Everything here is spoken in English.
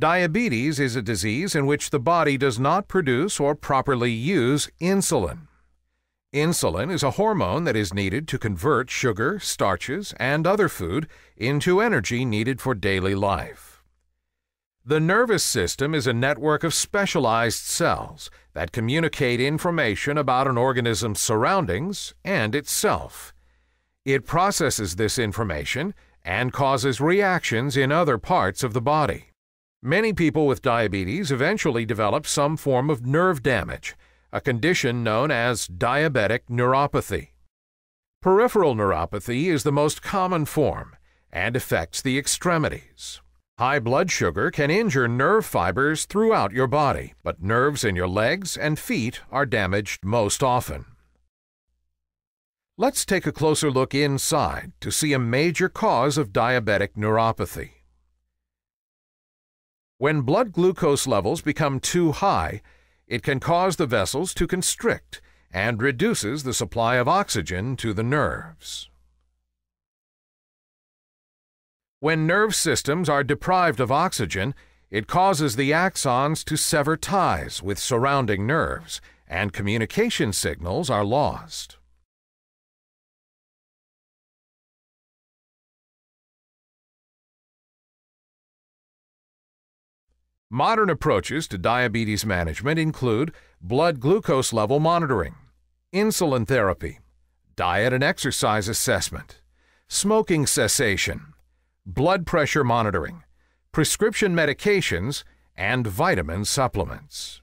Diabetes is a disease in which the body does not produce or properly use insulin. Insulin is a hormone that is needed to convert sugar, starches, and other food into energy needed for daily life. The nervous system is a network of specialized cells that communicate information about an organism's surroundings and itself. It processes this information and causes reactions in other parts of the body. Many people with diabetes eventually develop some form of nerve damage, a condition known as diabetic neuropathy. Peripheral neuropathy is the most common form and affects the extremities. High blood sugar can injure nerve fibers throughout your body, but nerves in your legs and feet are damaged most often. Let's take a closer look inside to see a major cause of diabetic neuropathy. When blood glucose levels become too high, it can cause the vessels to constrict and reduces the supply of oxygen to the nerves. When nerve systems are deprived of oxygen, it causes the axons to sever ties with surrounding nerves, and communication signals are lost. Modern approaches to diabetes management include blood glucose level monitoring, insulin therapy, diet and exercise assessment, smoking cessation, blood pressure monitoring, prescription medications, and vitamin supplements.